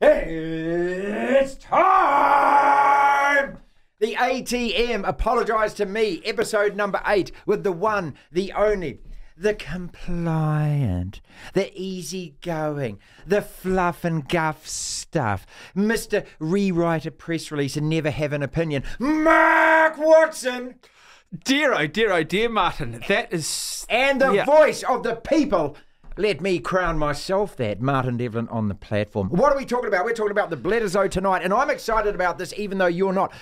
It's time! The ATM apologised to me, episode number eight, with the one, the only, the compliant, the easygoing, the fluff and guff stuff, Mr. Rewrite a press release and never have an opinion, Mark Watson! Dear oh dear oh dear Martin, that is And the Yeah. voice of the people. Let me crown myself that, Martin Devlin on the platform. What are we talking about? We're talking about the Bledisloe tonight, and I'm excited about this, even though you're not.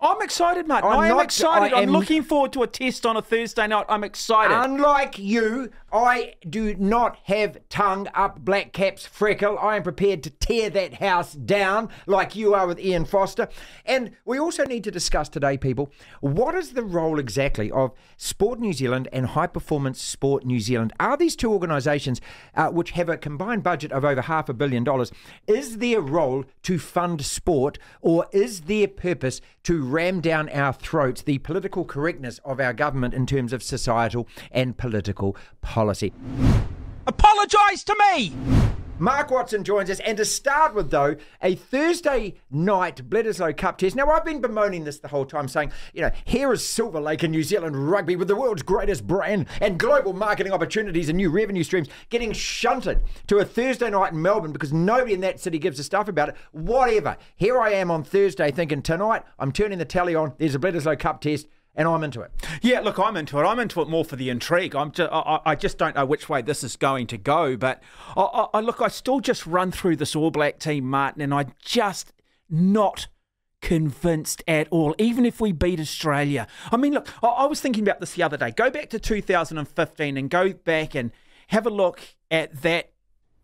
I'm excited, Martin. I'm I am not- excited. I I'm am- looking forward to a test on a Thursday night. I'm excited. Unlike you, I do not have tongue up Black Cap's freckle. I am prepared to tear that house down like you are with Ian Foster. And we also need to discuss today, people, what is the role exactly of Sport New Zealand and High Performance Sport New Zealand? Are these two organisations, uh, which have a combined budget of over half a billion dollars, is their role to fund sport or is their purpose to ram down our throats the political correctness of our government in terms of societal and political policy? Apologise to me. Mark Watson joins us, and to start with, though, a Thursday night Bledisloe Cup test. Now, I've been bemoaning this the whole time, saying, you know, here is Silver Lake in New Zealand rugby with the world's greatest brand and global marketing opportunities and new revenue streams getting shunted to a Thursday night in Melbourne because nobody in that city gives a stuff about it. Whatever. Here I am on Thursday thinking, tonight, I'm turning the tally on, there's a Bledisloe Cup test, and I'm into it. Yeah, look, I'm into it. I'm into it more for the intrigue. I'm just, I, I just don't know which way this is going to go. But I, I, look, I still just run through this All Black team, Martin, and I just not convinced at all. Even if we beat Australia, I mean, look, I, I was thinking about this the other day. Go back to 2015 and go back and have a look at that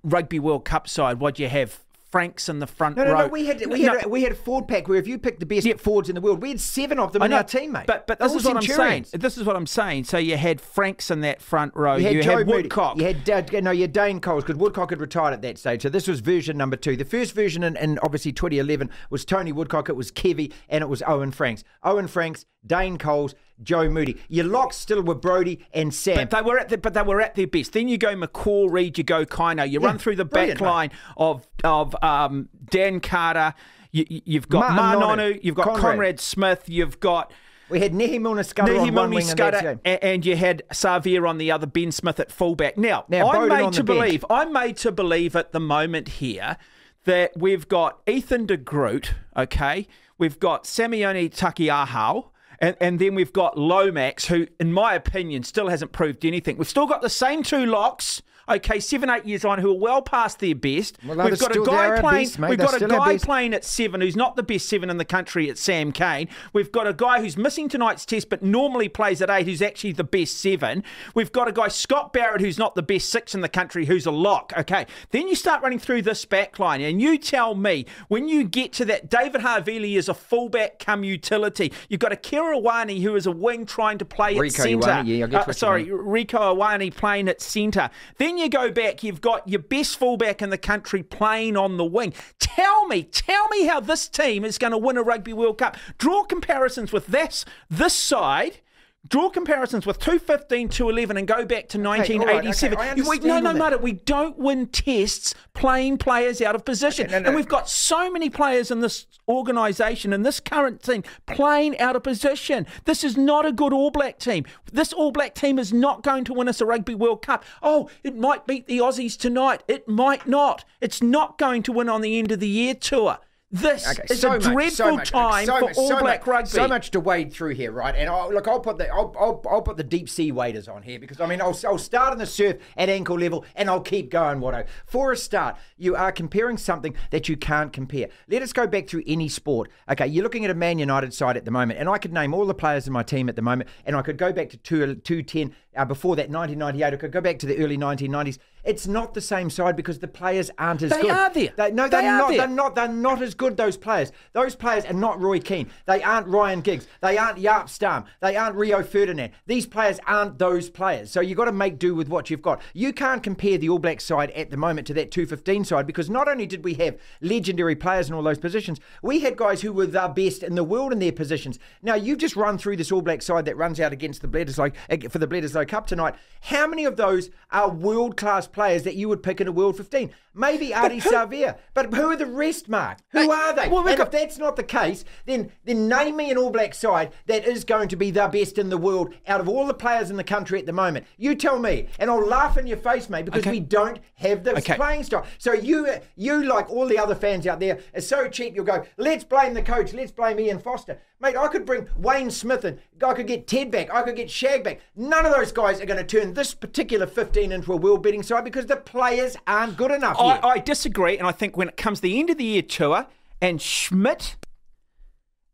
Rugby World Cup side. What you have. Franks in the front No, no, row. no. We had we No, had we had a Ford pack where if you picked the best forwards in the world, we had seven of them in know, our team, mate. But but this all is what I'm saying. This is what I'm saying. So you had Franks in that front row. You had You Joe had. Woodcock. You had uh, no, you had Dane Coles because Woodcock had retired at that stage. So this was version number two. The first version in, in obviously 2011 was Tony Woodcock. It was Kevy and it was Owen Franks. Owen Franks, Dane Coles, Joe Moody. Your locks still were Brodie and Sam. But they were at the, but they were at their best. Then you go McCaw, Read, you go Kaino. You run through the back line of of um, Dan Carter. You, you've got Nonu, You've got Conrad. Conrad, Smith. You've got we had Nehe Milner on one wing and Skudder, it. a- and you had Xavier on the other, Ben Smith at fullback. Now, Now, I'm Beauden made to the bench. believe, I'm made to believe at the moment here that we've got Ethan de Groot, okay? We've got Samisoni Taukei'aho. And, and then we've got Lomax, who, in my opinion, still hasn't proved anything. We've still got the same two locks, okay, seven, eight years on, who are well past their best. Well, we've got a guy playing. best, we've They're got a guy playing at seven who's not the best seven in the country. It's Sam Cane. We've got a guy who's missing tonight's test, but normally plays at eight, who's actually the best seven. We've got a guy Scott Barrett, who's not the best six in the country, who's a lock. Okay, then you start running through this back line, and you tell me when you get to that, David Havili is a fullback come utility. You've got a Kirawani who is a wing trying to play Rico at centre. Yeah, what uh, sorry. Rieko Ioane playing at centre. Then you go back, you've got your best fullback in the country playing on the wing. Tell me, tell me how this team is going to win a Rugby World Cup. Draw comparisons with this this side. Draw comparisons with 215, 211, and go back to all right, okay, 1987. I You- we- no, no. Martin, we don't win tests playing players out of position. Okay, no, no. And we've got so many players in this organisation, in this current team, playing out of position. This is not a good All Black team. This All Black team is not going to win us a Rugby World Cup. Oh, it might beat the Aussies tonight. It might not. It's not going to win on the end of the year tour. This Okay, is so a much, dreadful so much, time so for All Black rugby. So much to wade through here, right? And I'll, look, I'll put the I'll, I'll, I'll put the deep sea waders on here because I mean I'll, I'll start in the surf at ankle level and I'll keep going. Watto. For a start, you are comparing something that you can't compare. Let us go back through any sport. Okay, you're looking at a Man United side at the moment, and I could name all the players in my team at the moment, and I could go back to two two ten uh, before that 1998. I could go back to the early 1990s. It's not the same side because the players aren't as They good. are there. They, no, They they're are not. there. They're not. They're not as good. Those players. Those players are not Roy Keane. They aren't Ryan Giggs. They aren't Jaap Stam. They aren't Rio Ferdinand. These players aren't those players. So you've got to make do with what you've got. You can't compare the All Black side at the moment to that 215 side because not only did we have legendary players in all those positions, we had guys who were the best in the world in their positions. Now you've just run through this All Black side that runs out against the Bledisloe for the Bledisloe Cup tonight. How many of those are world class players that you would pick in a World 15? Maybe Ardie Savea. But who are the rest, Mark? Who are they? well, and if that's not the case, then then name me an All Black side that is going to be the best in the world out of all the players in the country at the moment. You tell me, and I'll laugh in your face, mate, because Okay. we don't have this Okay. playing style. So you you like all the other fans out there are so cheap. You'll go, let's blame the coach, let's blame Ian Foster, mate. I could bring Wayne Smith and I could get Ted back, I could get Shag back. None of those guys are going to turn this particular 15 into a world betting side because the players aren't good enough yet. I, I disagree, and I think when it comes to the end of the year tour, and Schmidt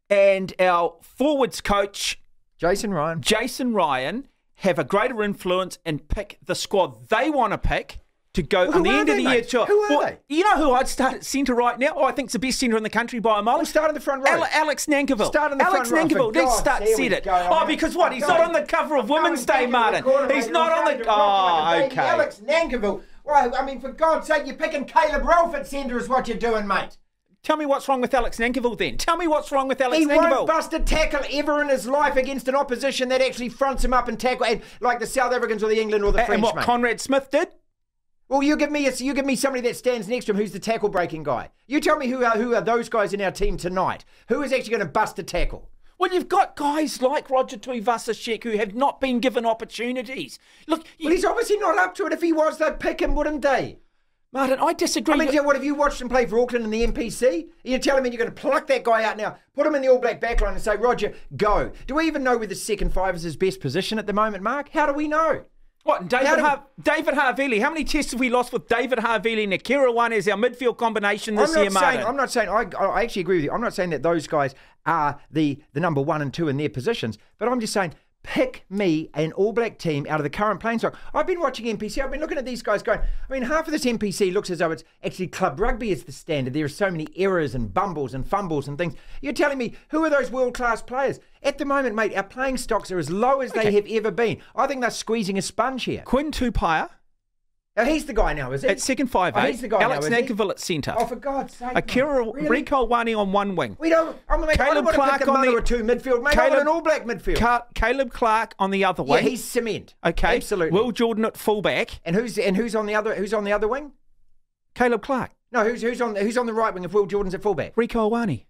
and our forwards coach Jason Ryan. Jason Ryan have a greater influence and pick the squad they want to pick to go who on the end they, of the year tour. Who are Well, they? You know who I'd start at centre right now? Oh, I think it's the best centre in the country by a mile. We'll start in the front row. Ale- Alex Nankivell. Start in the Alex front row, Nankivell. Let's God's start. Set it. go. Oh, because what? He's not on the cover of Women's Day, Martin. He's not on the. going to rock like Oh, okay. Alex Nankivell. Well, I mean, for God's sake, you're picking Caleb at centre is what you're doing, mate. Tell me what's wrong with Alex Nankivell then. Tell me what's wrong with Alex He Nankivell. won't bust a tackle ever in his life against an opposition that actually fronts him up and tackle, and like the South Africans or the England or the and French, what mate. Conrad Smith did? Well, you give me a, you give me somebody that stands next to him who's the tackle breaking guy. You tell me who are who are those guys in our team tonight? Who is actually going to bust a tackle? Well, you've got guys like Roger Tuivasa-Sheck who have not been given opportunities. Look, you, Well, he's obviously not up to it. If he was, they'd pick him, wouldn't they? Martin, I disagree. I mean, with- what have you watched him play for Auckland in the NPC? You're telling me you're going to pluck that guy out now, put him in the All Black backline, and say, Roger, go. Do we even know where the second five is his best position at the moment, Mark? How do we know? What, David, Har- David Havili? How many tests have we lost with David Havili and Akira One is our midfield combination this I'm year, not Martin? saying. I'm not saying. I, I actually agree with you. I'm not saying that those guys are the the number one and two in their positions, but I'm just saying. Pick me an All Black team out of the current playing stock. I've been watching NPC. I've been looking at these guys going. I mean, half of this NPC looks as though it's actually club rugby is the standard. There are so many errors and bumbles and fumbles and things. You're telling me who are those world class players at the moment, mate? Our playing stocks are as low as they have ever been. I think they're squeezing a sponge here. Quinn Tupaia Now, he's the guy now, is he? at second five Oh, eight. he's the guy Alex now? Nankivell at centre. Oh, for God's sake! Akira. Really? Rieko Ioane on one wing. We don't. I'm gonna make. I Caleb don't Clarke pick on the- or two midfield, mate. Caleb- an All Black midfield. Ca- Caleb Clarke on the other wing. yeah, he's cement. okay. absolutely. Will Jordan at fullback. and who's and who's on the other? Who's on the other wing? Caleb Clarke. No, who's who's on who's on the right wing if Will Jordan's at fullback? Rieko Ioane.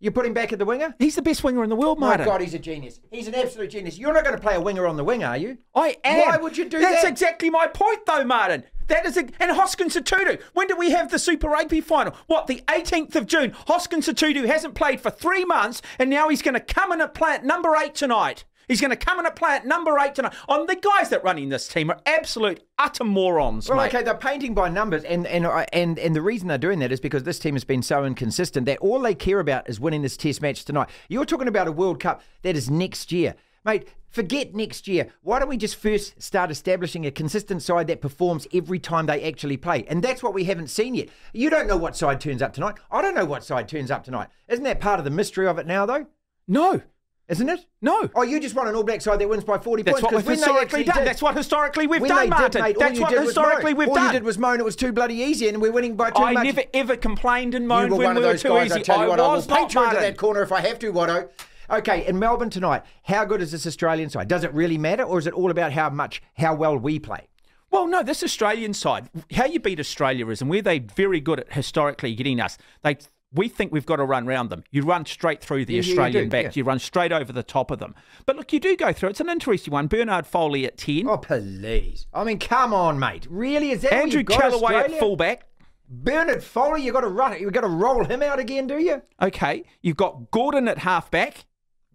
You put him back at the winger. He's the best winger in the world, My God, he's a genius. He's an absolute genius. You're not going to play a winger on the wing, are you? I am. Why would you do That's that? That's exactly my point, though, Martin. That is a, and Hoskins Sotutu. When do we have the Super Rugby final? What, the 18th of June? Hoskins Sotutu hasn't played for three months, and now he's going to come in at plant number eight tonight. He's going to come in and play at number eight tonight. On the guys that running this team are absolute utter morons, Well, mate. okay, they're painting by numbers, and and and and the reason they're doing that is because this team has been so inconsistent that all they care about is winning this Test match tonight. You're talking about a World Cup that is next year, mate. Forget next year. Why don't we just first start establishing a consistent side that performs every time they actually play? And that's what we haven't seen yet. You don't know what side turns up tonight. I don't know what side turns up tonight. Isn't that part of the mystery of it now, though? No, Isn't it? no. Oh, you just want an All Black side that wins by 40 That's points. what we've historically done. did- That's what historically we've done, they Martin. mate, That's what historically we've all done. you did was moan. It was too bloody easy, and we're winning by too I much. never ever complained and moaned when one of we were those too guys. easy. I tell you what, I will was not, paint you into that corner if I have to, Watto. Okay, in Melbourne tonight, how good is this Australian side? Does it really matter, or is it all about how much, how well we play? Well, no, this Australian side, how you beat Australia is, and where they're very good at historically getting us, they we think we've got to run round them. You run straight through the Yeah, you Australian do, backs. yeah. You run straight over the top of them. But look, you do go through. It's an interesting one. Bernard Foley at 10. Oh, please! I mean, come on, mate. Really? Is that what Andrew Kellaway at fullback. Bernard Foley, you've got to run it. You've got to roll him out again, do you? Okay. You've got Gordon at halfback,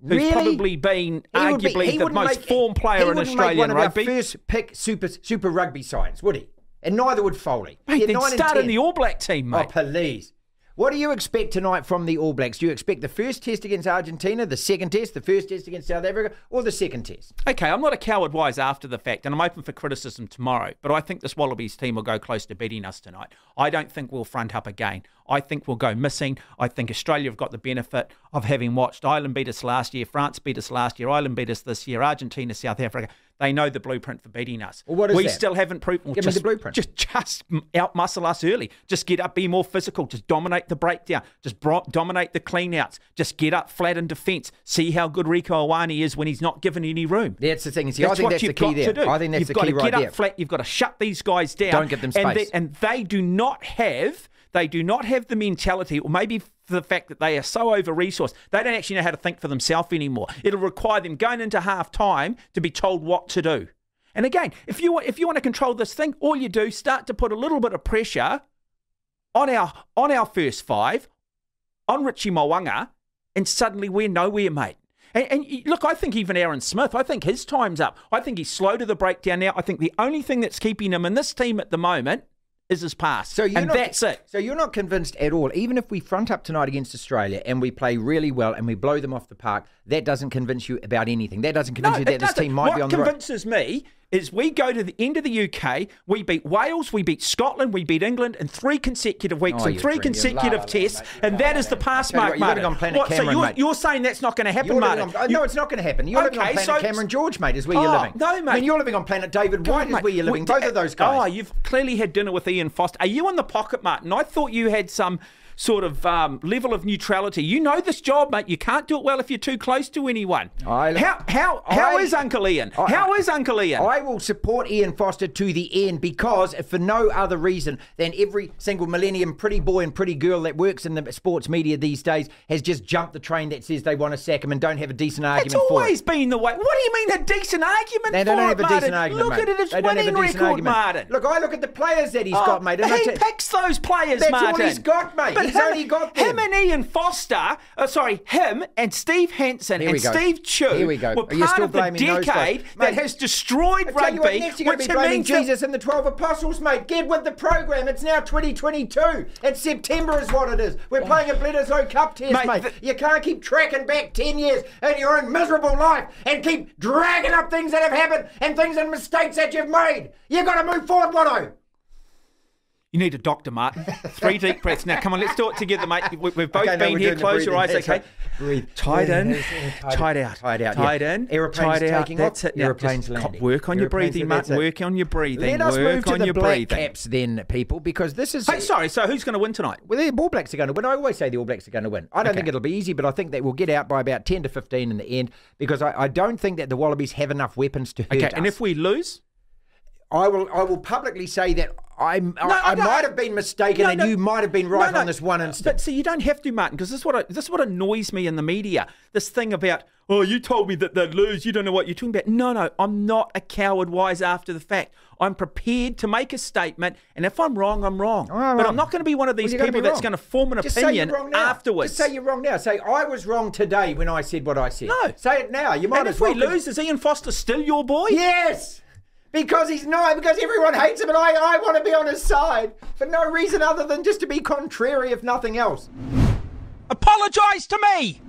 who's Really? probably been He be- arguably he the most make- formed he player in Australian one of our rugby. first pick super super rugby sides, would he? And neither would Foley. Mate, then start in the All Black team, oh, mate. Oh, please. What do you expect tonight from the All Blacks? Do you expect the first test against Argentina, the second test, the first test against South Africa, or the second test? Okay, I'm not a coward wise after the fact, and I'm open for criticism tomorrow, but I think this Wallabies team will go close to beating us tonight. I don't think we'll front up again. I think we'll go missing. I think Australia have got the benefit of having watched Ireland beat us last year, France beat us last year, Ireland beat us this year, Argentina, South Africa. They know the blueprint for beating us. Well, what is we that? still haven't proven. well, Give me the blueprint. Just, just out muscle us early. Just get up, be more physical. Just dominate the breakdown. Just bro- dominate the cleanouts. Just get up flat in defence. See how good Rieko Ioane is when he's not given any room. That's the thing. See, I That's think what that's the you've key got there. to do. I think that's you've the got to get up flat. You've got to shut these guys down. Don't give them And space. they, and they do not have. They do not have the mentality, or maybe the fact that they are so over resourced, they don't actually know how to think for themselves anymore. It'll require them going into half time to be told what to do. And again, if you if you want to control this thing, all you do start to put a little bit of pressure on our on our first five, on Richie Mo'unga, and suddenly we're nowhere, mate. And, and look, I think even Aaron Smith, I think his time's up. I think he's slow to the breakdown now. I think the only thing that's keeping him in this team at the moment is his pass. So you're and not, that's it. So you're not convinced at all. Even if we front up tonight against Australia and we play really well and we blow them off the park, that doesn't convince you about anything. That doesn't convince you that this doesn't. team might what be on the right. convinces me is we go to the end of the UK, we beat Wales, we beat Scotland, we beat England in three consecutive weeks Oh, and three. Consecutive tests, mate. And that la, the pass mark, what, you're Martin. on planet so Cameron, you're, mate. you're saying that's not going to happen, Martin? on, oh, You- no, it's not going to happen. You're living on Okay, planet so- Cameron George, mate, is where Oh, you're living. no, mate. I mean, you're living on planet David God, White, is mate, where you're living. we- Both of those guys. Oh, you've clearly had dinner with Ian Foster. Are you in the pocket, Martin? I thought you had some sort of um, level of neutrality. You know this job, mate. You can't do it well if you're too close to anyone. I- how how how I- is Uncle Ian? I- How is Uncle Ian? I will support Ian Foster to the end because, if for no other reason than every single millennium pretty boy and pretty girl that works in the sports media these days has just jumped the train that says they want to sack him and don't have a decent argument for it. always been the way. What do you mean a decent argument They for don't it, have a Martin? decent argument. Look mate. at his They don't have a winning record, argument. Martin. Look, I look at the players that he's Oh, got, mate. And he picks those players, That's all he's got, mate. But He's him, only got them. him and Ian Foster. Uh, sorry, him and Steve Hansen Here and go. Steve Tew Here we go. were Are part still of the blaming those guys? decade that has destroyed I tell you what, next you're which blaming Jesus and the 12 apostles, mate. Get with the program. It's now 2022. And September is what it is. We're playing a Bledisloe Cup test, Mate, mate. you can't keep tracking back 10 years in your own miserable life and keep dragging up things that have happened and things and mistakes that you've made. You've got to move forward, Watto. You need a doctor, Martin. Three deep breaths. Now, come on, let's do it together, mate. We- We've both Okay, been we're here. Close your eyes, okay? Breathe. Tied in, tied tied out, Tied out, tied yeah. in, Aeroplanes tied out. That's it. Now, aeroplanes just landing. Work on your breathing, Martin. Work on your breathing. Let us work move to on the your Black breathing. Caps then, people, because this is... Hey, sorry. So, who's going to win tonight? Well, the All Blacks are going to win. I always say the All Blacks are going to win. I don't Okay. think it'll be easy, but I think they will get out by about 10 to 15 in the end because I, I don't think that the Wallabies have enough weapons to hurt Okay, us. and if we lose, I will I will publicly say that I, No, I no, might have been mistaken No, and no. you might have been right on this one instance. But see, you don't have to, Martin, because this is what I, this is what annoys me in the media. This thing about, oh, you told me that they'd lose. You don't know what you're talking about. No, no, I'm not a coward wise after the fact. I'm prepared to make a statement, and if I'm wrong, I'm wrong. Right, but well, I'm not going to be one of these gonna people that's going to form an Just opinion wrong afterwards. Just say you're wrong now. Say I was wrong today when I said what I said. No. Say it now. You might and as if we lose, is Ian Foster still your boy? Yes. Because he's not, because everyone hates him and I, I want to be on his side for no reason other than just to be contrary, if nothing else. Apologise to me.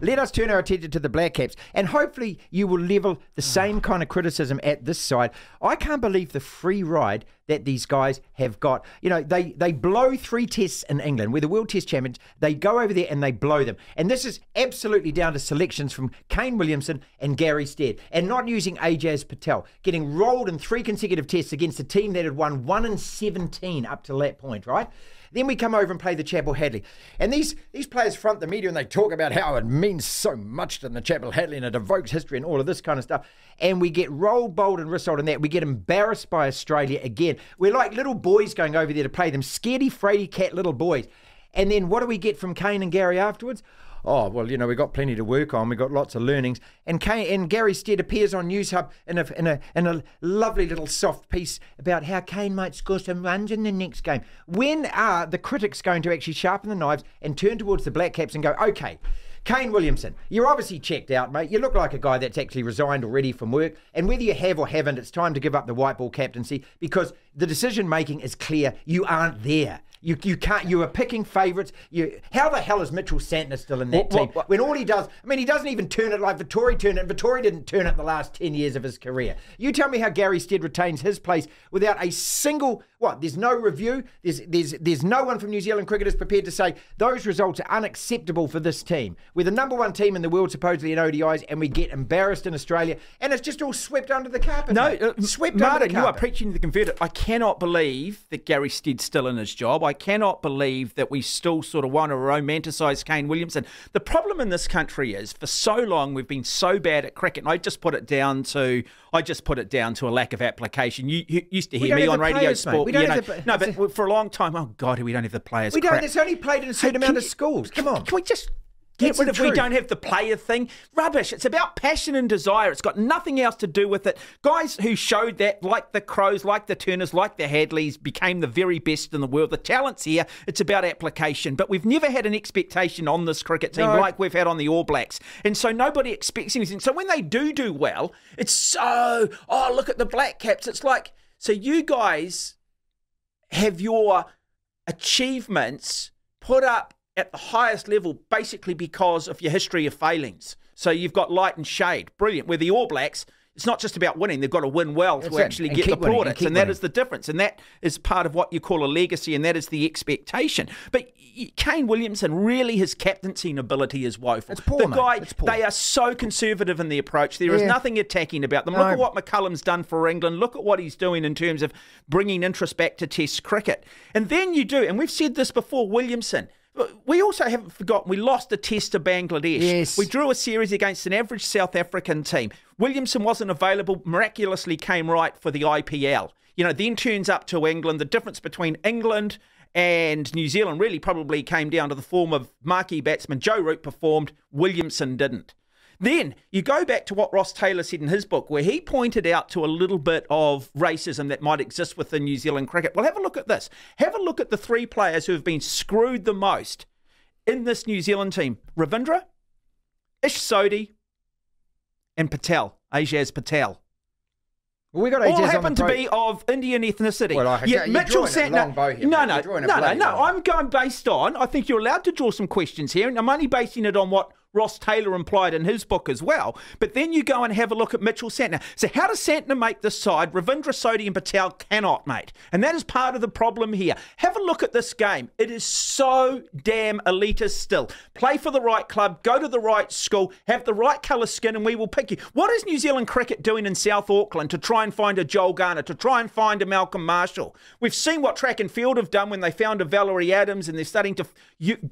Let us turn our attention to the Black Caps, and hopefully you will level the same kind of criticism at this side. I can't believe the free ride that these guys have got. You know, they they blow three tests in England. We're the World Test champions. They go over there and they blow them. And this is absolutely down to selections from Kane Williamson and Gary Stead, and not using Ajaz Patel, getting rolled in three consecutive tests against a team that had won one in seventeen up to that point, right? Then we come over and play the Chappell-Hadlee. And these, these players front the media and they talk about how it means so much to the Chappell-Hadlee and it evokes history and all of this kind of stuff. And we get rolled, bowled, and rissoled in that. We get embarrassed by Australia again. We're like little boys going over there to play them, scaredy, fraidy cat little boys. And then what do we get from Kane and Gary afterwards? Oh, well, you know, we've got plenty to work on. We've got lots of learnings. And Kane, and Gary Stead appears on Newshub in a, in, a, in a lovely little soft piece about how Kane might score some runs in the next game. When are the critics going to actually sharpen the knives and turn towards the Black Caps and go, okay, Kane Williamson, you're obviously checked out, mate. You look like a guy that's actually resigned already from work. And whether you have or haven't, it's time to give up the white ball captaincy because the decision making is clear. You aren't there. You you can't. You are picking favourites. You how the hell is Mitchell Santner still in that What- team what- what- when all he does? I mean, he doesn't even turn it like Vettori turned it. Vettori didn't turn it the last ten years of his career. You tell me how Gary Stead retains his place without a single what? There's no review. There's there's there's no one from New Zealand cricket is prepared to say those results are unacceptable for this team. We're the number one team in the world supposedly in ODIs, and we get embarrassed in Australia, and it's just all swept under the carpet. No, uh, swept Martin, under the carpet. you are preaching to the converted. I cannot believe that Gary Stead's still in his job. I cannot believe that we still sort of want to romanticise Kane Williamson. The problem in this country is, for so long, we've been so bad at cricket. And I just put it down to, I just put it down to a lack of application. You, you used to hear me on Radio players. Sport. We don't you have know, the- no, but for a long time, oh God, we don't have the players. We don't. crap. It's only played in a certain Hey, amount of you- schools. Come on. Can we just get That's rid of we don't have the player thing? Rubbish. It's about passion and desire. It's got nothing else to do with it. Guys who showed that, like the Crowes, like the Turners, like the Hadlees, became the very best in the world. The talent's here. It's about application. But we've never had an expectation on this cricket team No. like we've had on the All Blacks. And so nobody expects anything. So when they do do well, it's so, oh, look at the Black Caps. It's like, so you guys have your achievements put up at the highest level basically because of your history of failings. So you've got light and shade. Brilliant. With the All Blacks, it's not just about winning. They've got to win well That's to it. actually And get the winning, plaudits. And, that winning. is the difference. And that is part of what you call a legacy, and that is the expectation. But Kane Williamson, really, his captaincy ability is woeful. It's poor, the mate. guy, poor. they are so conservative in the approach. There is Yeah. nothing attacking about them. No. Look at what McCullum's done for England. Look at what he's doing in terms of bringing interest back to Test cricket. And then you do, and we've said this before, Williamson. We also haven't forgotten we lost a test to Bangladesh. Yes. We drew a series against an average South African team. Williamson wasn't available, miraculously came right for the IPL. You know, then turns up to England. The difference between England and New Zealand really probably came down to the form of marquee batsman Joe Root performed, Williamson didn't. Then you go back to what Ross Taylor said in his book, where he pointed out to a little bit of racism that might exist within New Zealand cricket. Well, have a look at this. Have a look at the three players who have been screwed the most in this New Zealand team Ravindra, Ish Sodhi, and Patel, Ajaz Patel. Well, we got All Ajaz on the happen to be of Indian ethnicity. Well, you're Mitchell Santner. here, no, no, You're drawing a no, no, no. I'm going based on. I think you're allowed to draw some questions here, and I'm only basing it on what Ross Taylor implied in his book as well. But then you go and have a look at Mitchell Santner. So how does Santner make this side? Ravindra Sodhi and Patel cannot, mate. And that is part of the problem here. Have a look at this game. It is so damn elitist still. Play for the right club, go to the right school, have the right colour skin, and we will pick you. What is New Zealand cricket doing in South Auckland to try and find a Joel Garner, to try and find a Malcolm Marshall? We've seen what track and field have done when they found a Valerie Adams, and they're starting to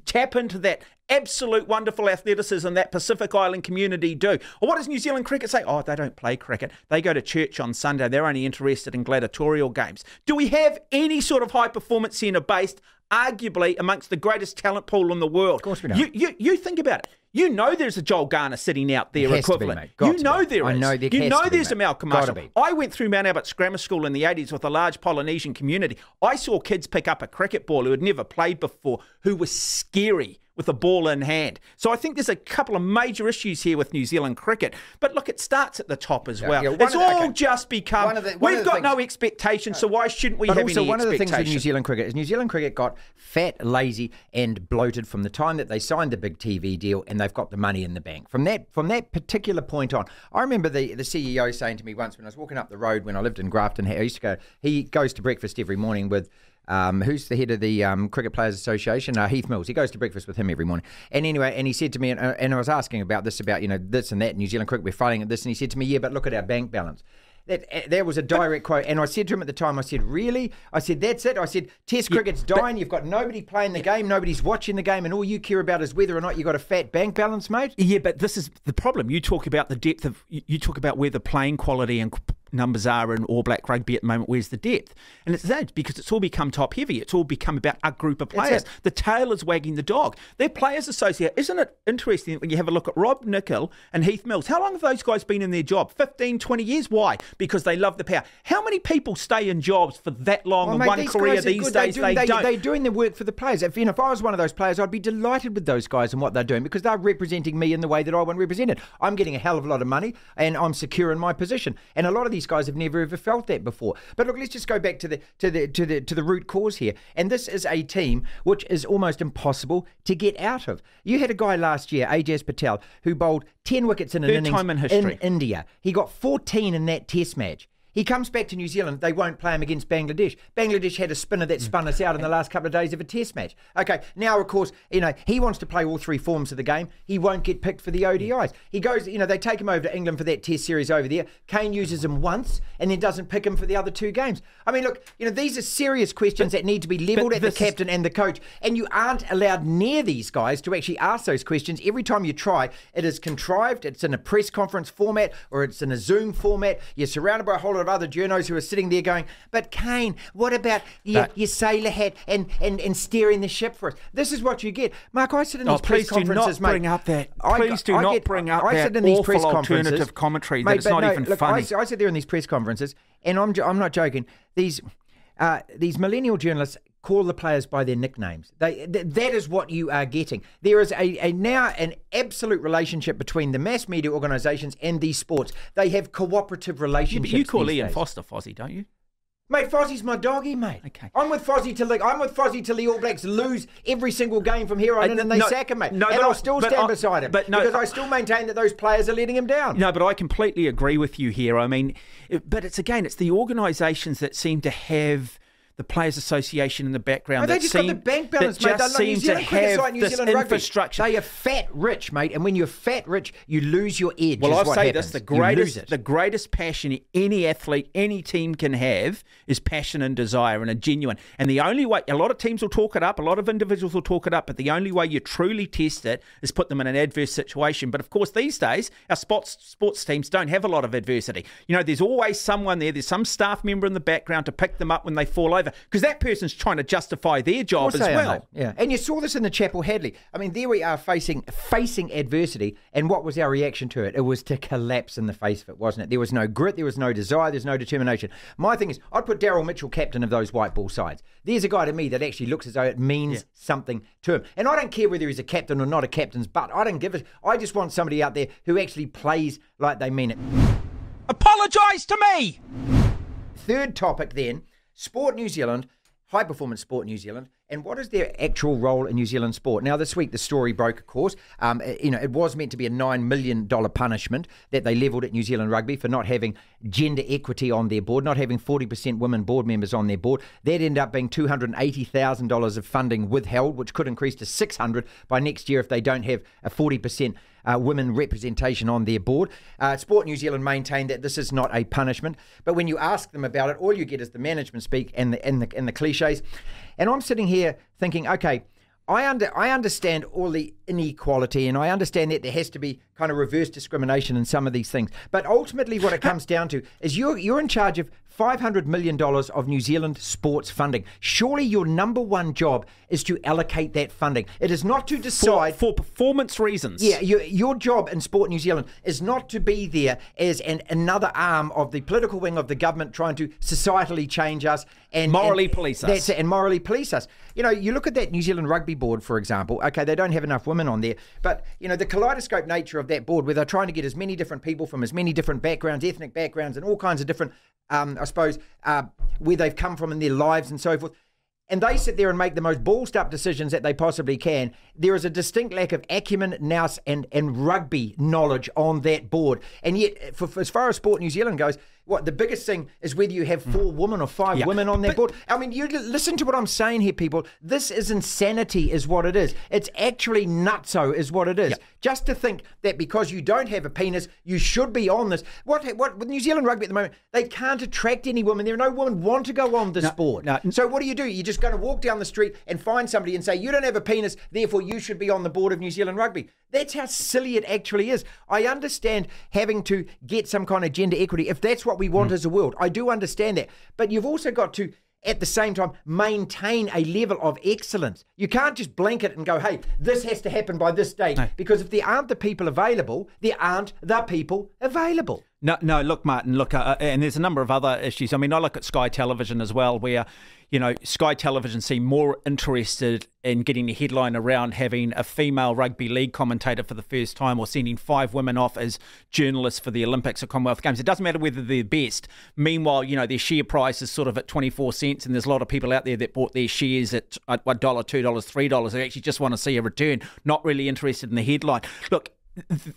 tap into that absolute wonderful athleticism that Pacific Island community do. Or what does New Zealand cricket say? Oh, they don't play cricket. They go to church on Sunday. They're only interested in gladiatorial games. Do we have any sort of high performance centre based, arguably amongst the greatest talent pool in the world? Of course we don't. You, you, you think about it. You know there's a Joel Garner sitting out there There has to be, equivalent. Got you know be. there I know there you know to be, there's a. Malcolm Marshall. be. I went through Mount Abbott's grammar school in the 80s with a large Polynesian community. I saw kids pick up a cricket ball who had never played before, who was scary with a ball in hand. So I think there's a couple of major issues here with New Zealand cricket. But look, it starts at the top as well. yeah, it's the- all okay. just become. One of the- we've got no things- expectations, so why shouldn't we But have also, any one of the things with? New Zealand cricket is New Zealand cricket got fat, lazy, and bloated from the time that they signed the big TV deal, and they've got the money in the bank. From that, from that particular point on, I remember the the CEO saying to me once when I was walking up the road when I lived in Grafton. I used to go. He goes to breakfast every morning with. Um, who's the head of the um, Cricket Players Association? Uh, Heath Mills. He goes to breakfast with him every morning. And anyway, and he said to me, and, uh, and I was asking about this, about you know this and that. New Zealand cricket, we're failing at this, and he said to me, "Yeah, but look at our bank balance." That, uh, that was a direct quote. And I said to him at the time, I said, Really? I said, That's it. I said, Test cricket's dying. You've got nobody playing the game. Nobody's watching the game. And all you care about is whether or not you've got a fat bank balance, mate. Yeah, but this is the problem. You talk about the depth of, you you talk about where the playing quality and numbers are in All Black rugby at the moment. Where's the depth? And it's that because it's all become top heavy. It's all become about a group of players. The tail is wagging the dog. Their players associate. Isn't it interesting when you have a look at Rob Nicol and Heath Mills? How long have those guys been in their job? 15, 20 years. Why? Because they love the power. How many people stay in jobs for that long Well, in mate, one these career these good. days? do- They, they, don't. They're doing the work for the players. If, you know, if I was one of those players, I'd be delighted with those guys and what they're doing because they're representing me in the way that I want represented. I'm getting a hell of a lot of money and I'm secure in my position. And a lot of these these guys have never ever felt that before. But look, let's just go back to the to the to the to the root cause here. And this is a team which is almost impossible to get out of. You had a guy last year, Ajaz Patel, who bowled ten wickets in an Third innings in history. India. He got 14 in that Test match. He comes back to New Zealand. They won't play him against Bangladesh. Bangladesh had a spinner that spun us out in the last couple of days of a test match. Okay, now, of course, you know, he wants to play all three forms of the game. He won't get picked for the ODIs. He goes, you know, they take him over to England for that test series over there. Kane uses him once and then doesn't pick him for the other two games. I mean, look, you know, these are serious questions that need to be levelled at the captain and the coach. And you aren't allowed near these guys to actually ask those questions. Every time you try, it is contrived. It's in a press conference format or it's in a Zoom format. You're surrounded by a whole lot of other journos who are sitting there going, but Kane, what about your, your sailor hat and, and, and steering the ship for us? This is what you get. Mark, I sit in Oh, these press please do not conferences, bring up that- I- please do I not get- bring up I that sit in these awful press alternative conferences, commentary that it's not no, even look, funny. I, I sit there in these press conferences, and I'm, I'm not joking. These uh, these millennial journalists call the players by their nicknames. They th- that is what you are getting. There is a, a now an absolute relationship between the mass media organisations and these sports. They have cooperative relationships. you call Ian days. Foster Fozzie, don't you? Mate, Fozzie's my doggy, mate. Okay. I'm with Fozzie till the I'm with Fozzie till the All Blacks lose every single game from here on Uh, in, and they no, sack him, mate. no, and but I'll still stand I- beside him. but no, because I still maintain that those players are letting him down. No, but I completely agree with you here. I mean, but it's again, it's the organisations that seem to have the Players Association in the background. Oh, they that just seem, got the bank balance, mate. just They're like New to have New this Zealand rugby. infrastructure. They are fat rich, mate. And when you're fat rich, you lose your edge. Well, I'll say happens. this: the greatest, the greatest passion any athlete, any team can have is passion and desire, and a genuine. And the only way, a lot of teams will talk it up, a lot of individuals will talk it up, but the only way you truly test it is put them in an adverse situation. But of course, these days, our sports sports teams don't have a lot of adversity. You know, there's always someone there. There's some staff member in the background to pick them up when they fall over, because that person's trying to justify their job as they are, well. yeah, and you saw this in the Chappell-Hadlee. I mean, there we are facing facing adversity, and what was our reaction to it? It was to collapse in the face of it, wasn't it? There was no grit, there was no desire, there's no determination. My thing is, I'd put Daryl Mitchell captain of those white ball sides. There's a guy to me that actually looks as though it means something to him, and I don't care whether he's a captain or not a captain's butt. I don't give a. I just want somebody out there who actually plays like they mean it. Apologise to me. Third topic then Sport New Zealand, High Performance Sport New Zealand, and what is their actual role in New Zealand sport? Now, this week the story broke, of course. Um, uh, you know, it was meant to be a $9 million punishment that they levelled at New Zealand Rugby for not having gender equity on their board, not having 40% women board members on their board. That ended up being $280,000 of funding withheld, which could increase to 600 by next year if they don't have a 40% uh, women representation on their board. Uh, Sport New Zealand maintained that this is not a punishment, but when you ask them about it, all you get is the management speak and the and the, and the cliches. And I'm sitting here thinking, okay. I under I understand all the inequality and I understand that there has to be kind of reverse discrimination in some of these things. But ultimately what it comes down to is you're you're in charge of five hundred million dollars of New Zealand sports funding. Surely your number one job is to allocate that funding. It is not to decide for performance reasons. yeah, your, your job in Sport New Zealand is not to be there as an, another arm of the political wing of the government trying to societally change us and Morally and- police us. That's it, and morally police us. You know, you look at that New Zealand Rugby Board, for example. Okay, they don't have enough women on there, but you know the kaleidoscope nature of that board, where they're trying to get as many different people from as many different backgrounds, ethnic backgrounds, and all kinds of different, um, I suppose, uh, where they've come from in their lives and so forth and they sit there and make the most ballsed up decisions that they possibly can. There is a distinct lack of acumen, nous, and, and rugby knowledge on that board. And yet, for, for as far as Sport New Zealand goes, what the biggest thing is whether you have hmm. four women or five Yeah. women on their But- board. I mean, you listen to what I'm saying here, people. This is insanity, is what it is. It's actually nutso, is what it is. Just to think that because you don't have a penis, you should be on this. What what with New Zealand rugby at the moment, they can't attract any women. There are no women want to go on this board. no. So what do you do? You're just going to walk down the street and find somebody and say, you don't have a penis, therefore you should be on the board of New Zealand Rugby. That's how silly it actually is. I understand having to get some kind of gender equity if that's what we want Hmm. as a world. I do understand that. But you've also got to at the same time maintain a level of excellence. You can't just blanket and go, hey, this has to happen by this date. Because if there aren't the people available, there aren't the people available. No, no. Look, Martin. Look, uh, uh, and there's a number of other issues. I mean, I look at Sky Television as well, where you know Sky Television seem more interested in getting a headline around having a female rugby league commentator for the first time, or sending five women off as journalists for the Olympics or Commonwealth Games. It doesn't matter whether they're best. Meanwhile, you know their share price is sort of at 24 cents, and there's a lot of people out there that bought their shares at one dollar, two dollars, three dollars. They actually just want to see a return, not really interested in the headline. Look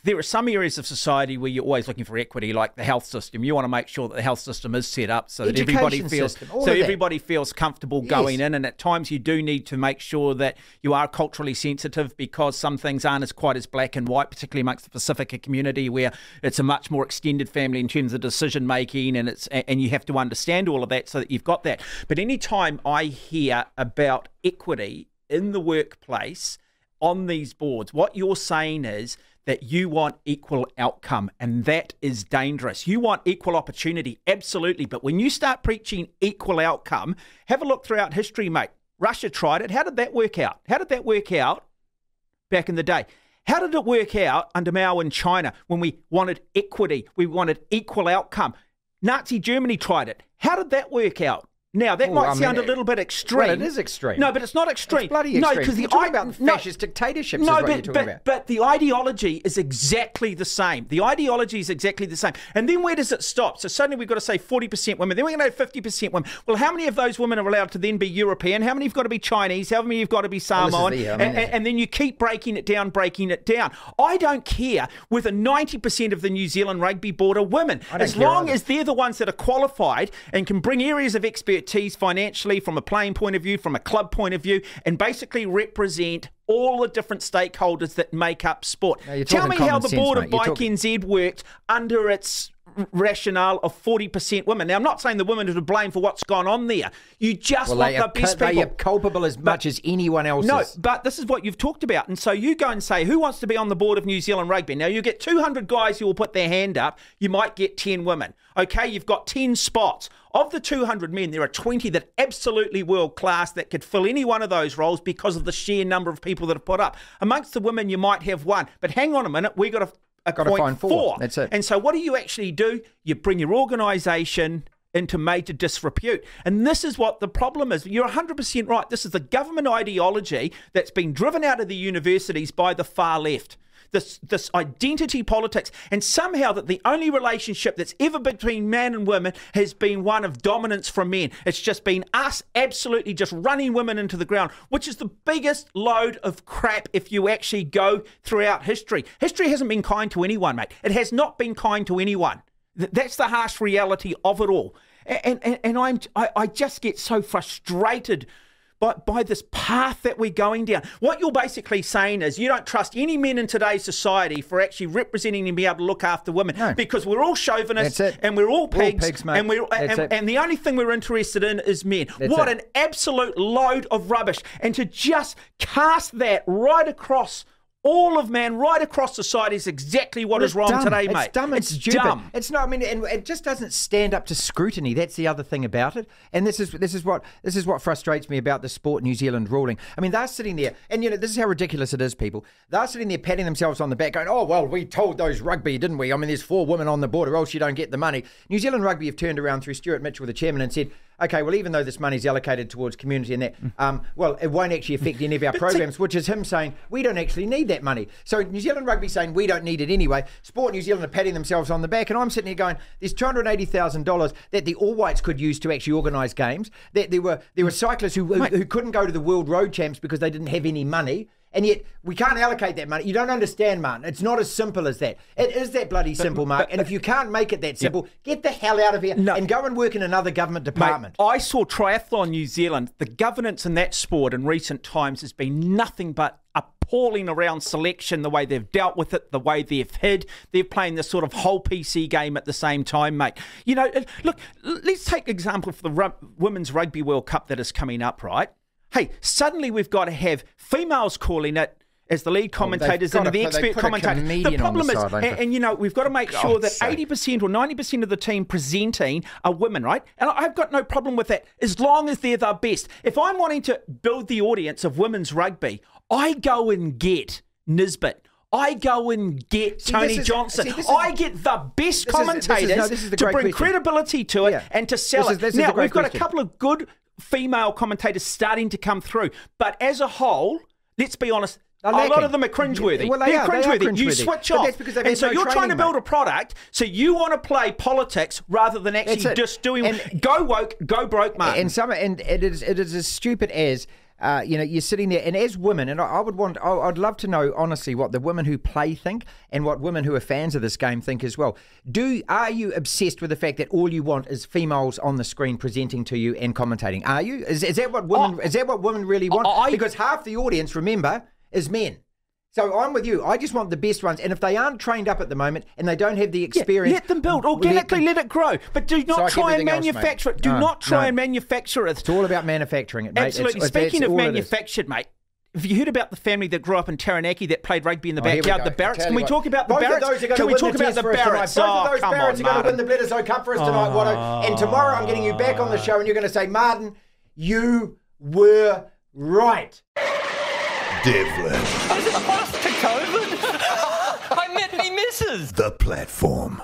there are some areas of society where you're always looking for equity, like the health system. You want to make sure that the health system is set up so that Education everybody feels system, so everybody feels comfortable going yes. in. And at times, you do need to make sure that you are culturally sensitive because some things aren't as quite as black and white, particularly amongst the Pacifica community, where it's a much more extended family in terms of decision making, and it's and you have to understand all of that so that you've got that. But any time I hear about equity in the workplace on these boards, what you're saying is that you want equal outcome, and that is dangerous. You want equal opportunity, absolutely. But when you start preaching equal outcome, have a look throughout history, mate. Russia tried it. How did that work out? How did that work out back in the day? How did it work out under Mao in China when we wanted equity? We wanted equal outcome. Nazi Germany tried it. How did that work out? Now that Ooh, might I sound mean, a little bit extreme. Well, it is extreme. No, but it's not extreme. It's bloody extreme. No, because the I- about fascist no, dictatorships. No, but but, but the ideology is exactly the same. The ideology is exactly the same. And then where does it stop? So suddenly we've got to say forty percent women. Then we're going to have fifty percent women. Well, how many of those women are allowed to then be European? How many have got to be Chinese? How many have got to be oh, Samoan? Well, the, I mean, and, and, and, then you keep breaking it down, breaking it down. I don't care whether ninety percent of the New Zealand rugby board are women, as long either. as they're the ones that are qualified and can bring areas of expertise financially from a playing point of view, from a club point of view, and basically represent all the different stakeholders that make up sport. Tell me how the sense, board mate. of Bike. NZ worked under its rationale of 40% women. Now, I'm not saying the women are to blame for what's gone on there. You just well, want the best people. They are culpable as much as anyone else No, but this is what you've talked about. And so you go and say, who wants to be on the board of New Zealand Rugby? Now, you get 200 guys who will put their hand up. You might get 10 women. Okay, you've got 10 spots. Of the 200 men, there are 20 that absolutely world class that could fill any one of those roles because of the sheer number of people that have put up. Amongst the women, you might have one. But hang on a minute, we've got to Got to find four. four. That's it. And so, what do you actually do? You bring your organisation into major disrepute. And this is what the problem is. You're 100% right. This is the government ideology that's been driven out of the universities by the far left this this identity politics, and somehow that the only relationship that's ever between man and women has been one of dominance from men. It's just been us absolutely just running women into the ground, which is the biggest load of crap if you actually go throughout history. History hasn't been kind to anyone, mate. It has not been kind to anyone. That's the harsh reality of it all. And, and, and I'm, I, I just get so frustrated by, by this path that we're going down. What you're basically saying is you don't trust any men in today's society for actually representing and being able to look after women no. because we're all chauvinists and we're all pigs, all pigs and, we're, and, and, the only thing we're interested in is men. That's what it. an absolute load of rubbish. And to just cast that right across all of man right across society is exactly what is wrong dumb. today, mate. It's dumb and it's stupid. Dumb. It's not. I mean, and it just doesn't stand up to scrutiny. That's the other thing about it. And this is this is what this is what frustrates me about the Sport New Zealand ruling. I mean, they're sitting there, and you know, this is how ridiculous it is. People, they're sitting there patting themselves on the back, going, "Oh well, we told those rugby, didn't we? I mean, there's four women on the board, or else you don't get the money." New Zealand Rugby have turned around through Stuart Mitchell, the chairman, and said okay, well, even though this money's allocated towards community and that, um, well, it won't actually affect any of our programs, which is him saying we don't actually need that money. So New Zealand Rugby saying we don't need it anyway. Sport New Zealand are patting themselves on the back, and I'm sitting here going, there's $280,000 that the All Whites could use to actually organise games. That there were there were cyclists who, who, who couldn't go to the World Road Champs because they didn't have any money. And yet we can't allocate that money. You don't understand, Martin. It's not as simple as that. It is that bloody simple, Mark. And if you can't make it that simple, get the hell out of here no. and go and work in another government department. Mate, I saw Triathlon New Zealand. The governance in that sport in recent times has been nothing but appalling around selection, the way they've dealt with it, the way they've hid. They're playing this sort of whole PC game at the same time, mate. You know, look, let's take example for the Women's Rugby World Cup that is coming up, right? Hey, suddenly we've got to have females calling it as the lead oh, commentators oh, and the expert commentators. The problem the is, and, and, you know, we've got to make God sure that eighty percent or ninety percent of the team presenting are women, right? And I've got no problem with that as long as they're the best. If I'm wanting to build the audience of women's rugby, I go and get Nisbet. I go and get See, Tony is- Johnson. see, is- I get the best this is- this is- commentators no, this to bring question. credibility to it Yeah. and to sell it. now we've got question. a couple of good female commentators starting to come through, but as a whole, let's be honest. A lot of them are cringeworthy. Well, they They're are, they are cringeworthy. You switch off. that's because they've and so no you're trying to build mate. a product, so you want to play politics rather than actually just doing And- go woke, go broke, Martin. and some and it is it is as stupid as uh, you know you're sitting there and as women and I, I would want I, I'd love to know honestly what the women who play think and what women who are fans of this game think as well. Do are you obsessed with the fact that all you want is females on the screen presenting to you and commentating? Are you? Is, is that what women is that what women really want? I- because half the audience, remember, is men. So I'm with you. I just want the best ones, and if they aren't trained up at the moment and they don't have the experience, Yeah, let them build let organically. them- Let, it grow, but do not like try and everything else, manufacture it. Do No, not try no. and manufacture it. It's all about manufacturing it, mate. Absolutely. it's- Speaking that's of manufactured, mate. Have you heard about the family that grew up in Taranaki that played rugby in the Oh, backyard, the Barretts? Can we what, talk about the both Barretts? Of those are gonna Can we talk about the. Barretts? Both Oh, of those Barretts on, are going to win the Bledisloe Cup for us tonight, Watto. And oh. tomorrow I'm getting you back on the show, and you're going to say, Martin, you were right. Devlin, I was past to COVID. I met me missus. the platform.